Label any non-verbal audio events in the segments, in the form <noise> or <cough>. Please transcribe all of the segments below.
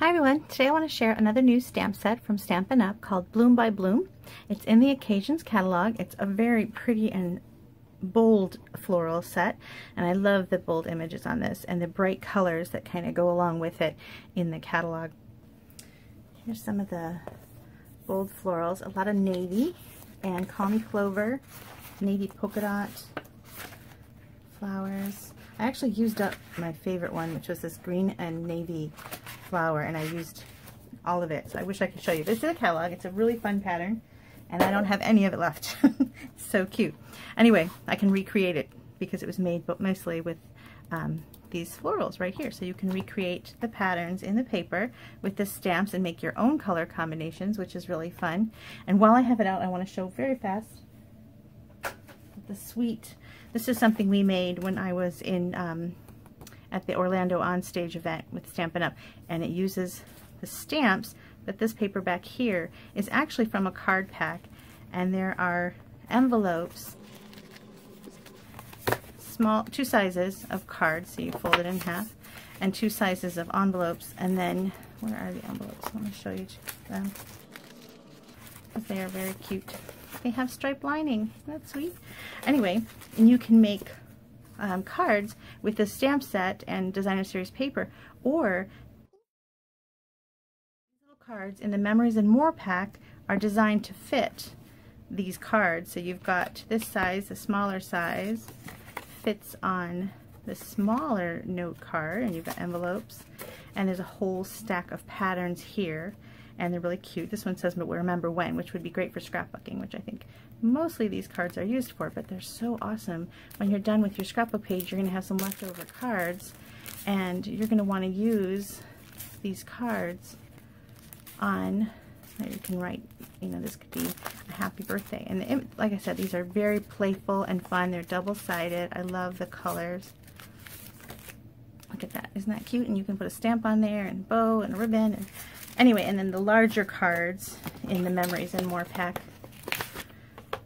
Hi everyone, today I want to share another new stamp set from Stampin' Up! called Bloom by Bloom. It's in the Occasions catalog. It's a very pretty and bold floral set and I love the bold images on this and the bright colors that kind of go along with it in the catalog. Here's some of the bold florals, a lot of navy and Clover, navy polka dot, flowers. I actually used up my favorite one which was this green and navy flower and I used all of it so I wish I could show you. This is a catalog, it's a really fun pattern and I don't have any of it left. <laughs> so cute. Anyway, I can recreate it because it was made but mostly with um, these florals right here. So you can recreate the patterns in the paper with the stamps and make your own color combinations, which is really fun. And while I have it out, I want to show very fast the sweet. This is something we made when I was in um, at the Orlando Onstage event with Stampin' Up! And it uses the stamps that this paper back here is actually from a card pack. And there are envelopes small two sizes of cards so you fold it in half and two sizes of envelopes. And then where are the envelopes? Want to show you them. They are very cute. They have striped lining. That's sweet? Anyway and you can make um, cards with the stamp set and designer series paper or cards in the Memories and More pack are designed to fit these cards. So you've got this size, the smaller size, fits on the smaller note card, and you've got envelopes, and there's a whole stack of patterns here, and they're really cute. This one says but remember when, which would be great for scrapbooking, which I think mostly these cards are used for, but they're so awesome. When you're done with your scrapbook page, you're going to have some leftover cards, and you're going to want to use these cards on you can write you know this could be a happy birthday. And the, like I said these are very playful and fun. They're double-sided. I love the colors. Look at that. Isn't that cute? And you can put a stamp on there and bow and ribbon and anyway and then the larger cards in the memories and more pack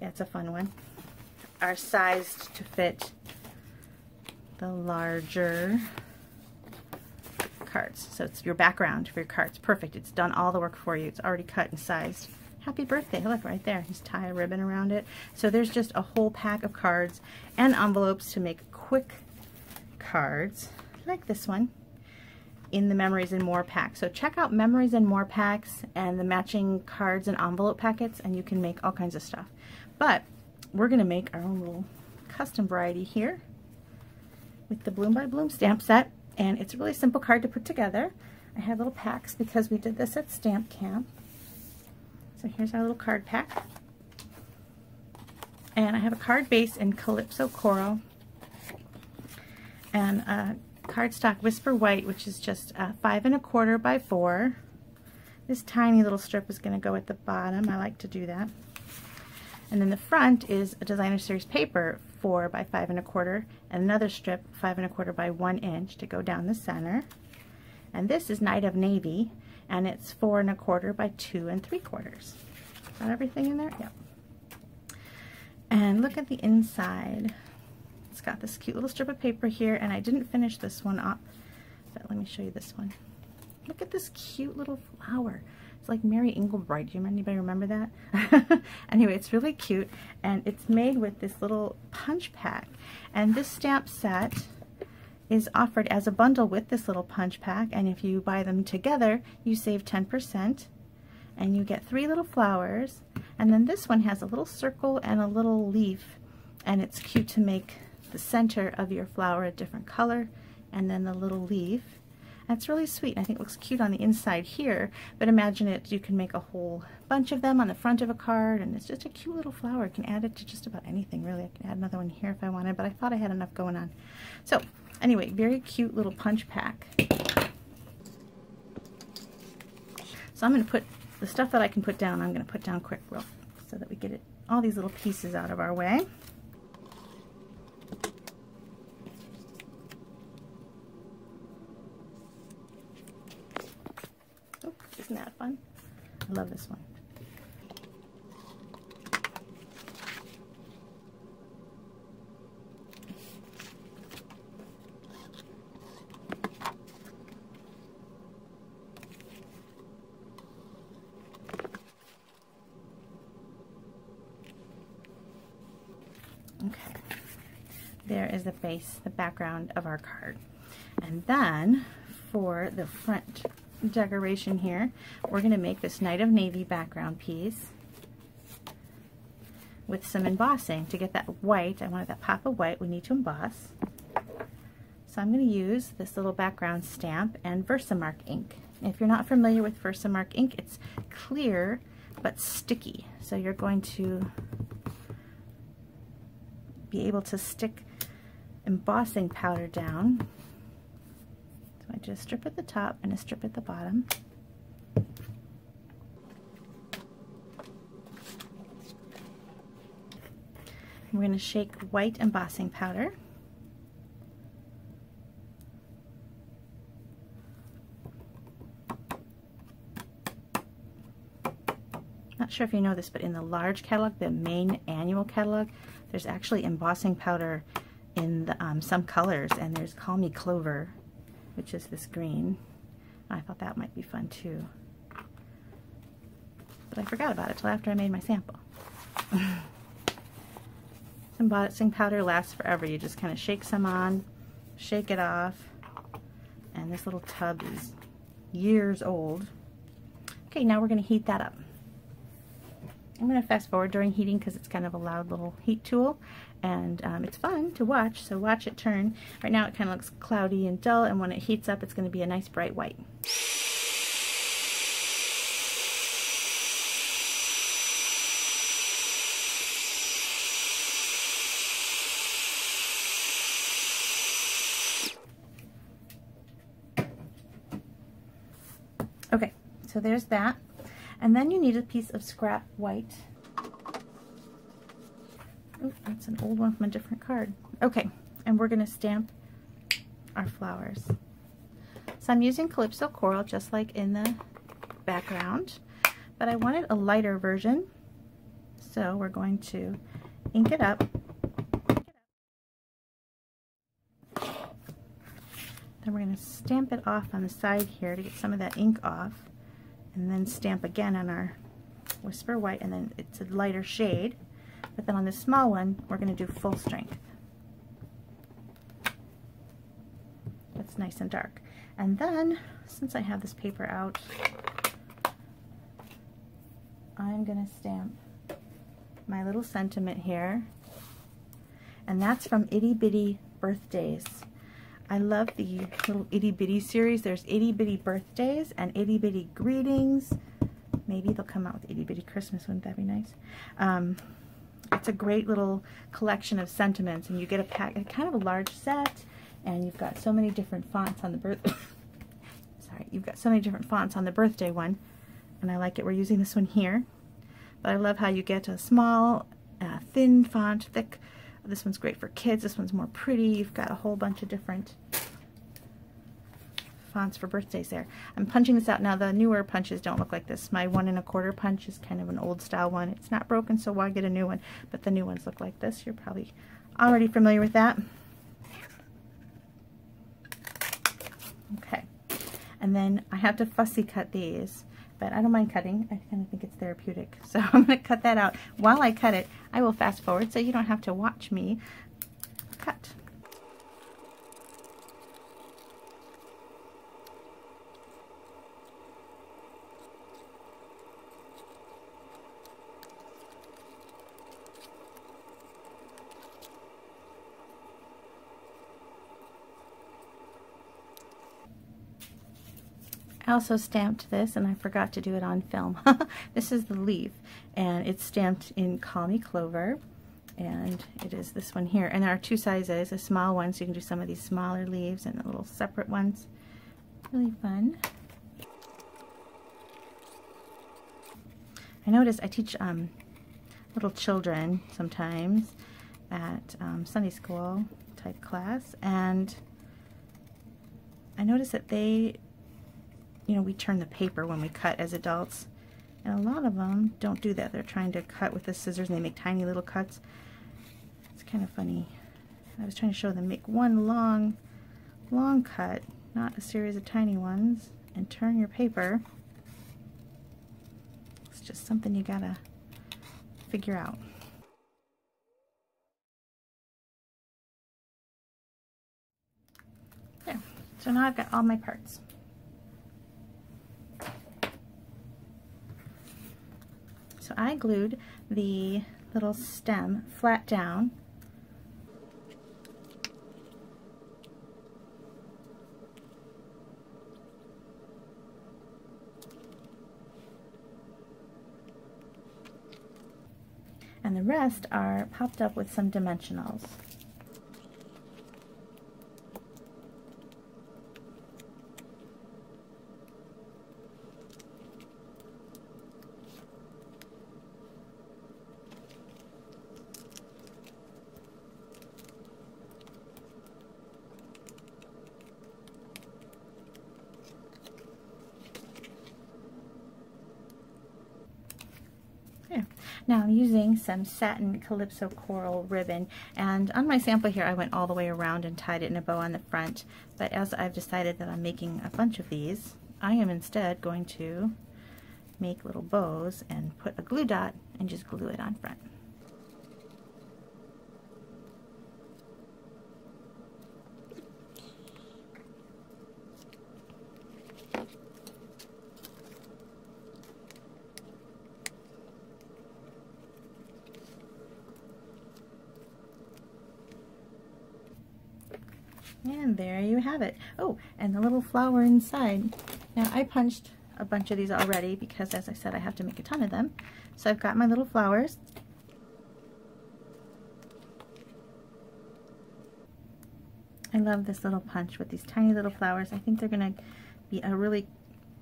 that's a fun one are sized to fit the larger cards. So it's your background for your cards. Perfect. It's done all the work for you. It's already cut and sized. Happy birthday. Look right there. Just tie a ribbon around it. So there's just a whole pack of cards and envelopes to make quick cards like this one in the Memories and More pack. So check out Memories and More packs and the matching cards and envelope packets and you can make all kinds of stuff. But we're going to make our own little custom variety here with the Bloom by Bloom stamp set and it's a really simple card to put together. I have little packs because we did this at Stamp Camp. So here's our little card pack. And I have a card base in Calypso Coral and a cardstock Whisper White, which is just uh, five and a quarter by four. This tiny little strip is going to go at the bottom. I like to do that. And then the front is a designer series paper, four by five and a quarter, and another strip, five and a quarter by one inch to go down the center. And this is Night of Navy, and it's four and a quarter by two and three quarters. Got everything in there? Yep. And look at the inside. It's got this cute little strip of paper here, and I didn't finish this one up, but let me show you this one. Look at this cute little flower. It's like Mary Engelbreit. Do you anybody remember that? <laughs> anyway, it's really cute, and it's made with this little punch pack. And this stamp set is offered as a bundle with this little punch pack, and if you buy them together, you save 10%, and you get three little flowers, and then this one has a little circle and a little leaf, and it's cute to make the center of your flower a different color, and then the little leaf that's really sweet. I think it looks cute on the inside here, but imagine it, you can make a whole bunch of them on the front of a card, and it's just a cute little flower. I can add it to just about anything, really. I can add another one here if I wanted, but I thought I had enough going on. So, anyway, very cute little punch pack. So I'm going to put the stuff that I can put down, I'm going to put down quick real so that we get it all these little pieces out of our way. I love this one. Okay, there is the face, the background of our card. And then for the front decoration here, we're going to make this Night of Navy background piece with some embossing. To get that white, I wanted that pop of white, we need to emboss. So I'm going to use this little background stamp and Versamark ink. If you're not familiar with Versamark ink, it's clear but sticky. So you're going to be able to stick embossing powder down. I do a strip at the top and a strip at the bottom. We're going to shake white embossing powder. Not sure if you know this, but in the large catalog, the main annual catalog, there's actually embossing powder in the, um, some colors, and there's Call Me Clover, which is this green. I thought that might be fun too. But I forgot about it till after I made my sample. <laughs> Some embossing powder lasts forever. You just kind of shake some on, shake it off, and this little tub is years old. Okay, now we're going to heat that up. I'm going to fast forward during heating because it's kind of a loud little heat tool and um, it's fun to watch so watch it turn. Right now it kind of looks cloudy and dull and when it heats up it's going to be a nice bright white. Okay, so there's that. And then you need a piece of scrap white. That's an old one from a different card. Okay, and we're going to stamp our flowers. So I'm using Calypso Coral just like in the background, but I wanted a lighter version. So we're going to ink it up. Then we're going to stamp it off on the side here to get some of that ink off and then stamp again on our Whisper White and then it's a lighter shade. But then on this small one, we're going to do full strength. That's nice and dark. And then, since I have this paper out, I'm going to stamp my little sentiment here. And that's from Itty Bitty Birthdays. I love the little itty bitty series. There's itty bitty birthdays and itty bitty greetings. Maybe they'll come out with itty bitty Christmas. Wouldn't that be nice? Um, it's a great little collection of sentiments and you get a pack, kind of a large set and you've got so many different fonts on the birth, <coughs> sorry, you've got so many different fonts on the birthday one and I like it. We're using this one here, but I love how you get a small, uh, thin font, thick this one's great for kids. This one's more pretty. You've got a whole bunch of different fonts for birthdays there. I'm punching this out now. The newer punches don't look like this. My one and a quarter punch is kind of an old style one. It's not broken, so why get a new one? But the new ones look like this. You're probably already familiar with that. Okay. And then I have to fussy cut these but I don't mind cutting. I kind of think it's therapeutic. <laughs> So I'm going to cut that out. While I cut it, I will fast forward so you don't have to watch me cut. I also stamped this and I forgot to do it on film. <laughs> this is the leaf and it's stamped in Me Clover and it is this one here. And there are two sizes, a small one so you can do some of these smaller leaves and the little separate ones. Really fun. I notice I teach um, little children sometimes at um, Sunday school type class and I notice that they you know, we turn the paper when we cut as adults. And a lot of them don't do that. They're trying to cut with the scissors and they make tiny little cuts. It's kind of funny. I was trying to show them make one long, long cut, not a series of tiny ones, and turn your paper. It's just something you gotta figure out. There. So now I've got all my parts. So I glued the little stem flat down and the rest are popped up with some dimensionals. Now I'm using some satin Calypso coral ribbon and on my sample here I went all the way around and tied it in a bow on the front but as I've decided that I'm making a bunch of these I am instead going to make little bows and put a glue dot and just glue it on front. And there you have it. Oh, and the little flower inside. Now I punched a bunch of these already because as I said I have to make a ton of them. So I've got my little flowers. I love this little punch with these tiny little flowers. I think they're going to be a really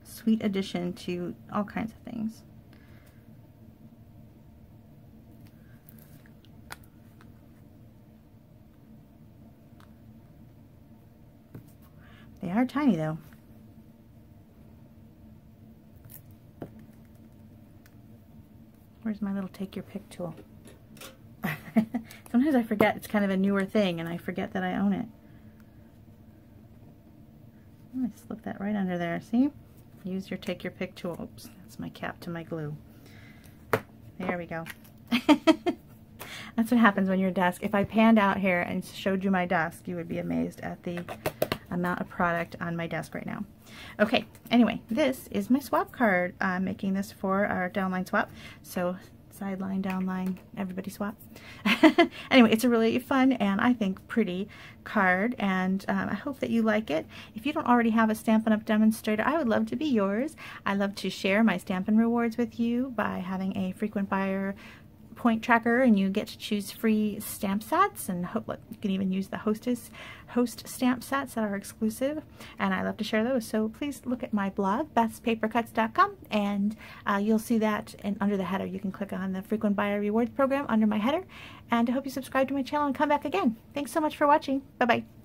sweet addition to all kinds of things. They are tiny though. Where's my little take your pick tool? <laughs> Sometimes I forget it's kind of a newer thing and I forget that I own it. I slip that right under there, see? Use your take your pick tool. Oops, that's my cap to my glue. There we go. <laughs> that's what happens when your desk, if I panned out here and showed you my desk, you would be amazed at the amount of product on my desk right now. Okay, anyway, this is my swap card. I'm making this for our downline swap. So sideline, downline, everybody swap. <laughs> anyway, it's a really fun and I think pretty card and um, I hope that you like it. If you don't already have a Stampin' Up! demonstrator, I would love to be yours. I love to share my Stampin' Rewards with you by having a frequent buyer point tracker and you get to choose free stamp sets and hope, you can even use the hostess host stamp sets that are exclusive and I love to share those. So please look at my blog bethspapercuts.com and uh, you'll see that and under the header. You can click on the frequent buyer rewards program under my header and I hope you subscribe to my channel and come back again. Thanks so much for watching. Bye bye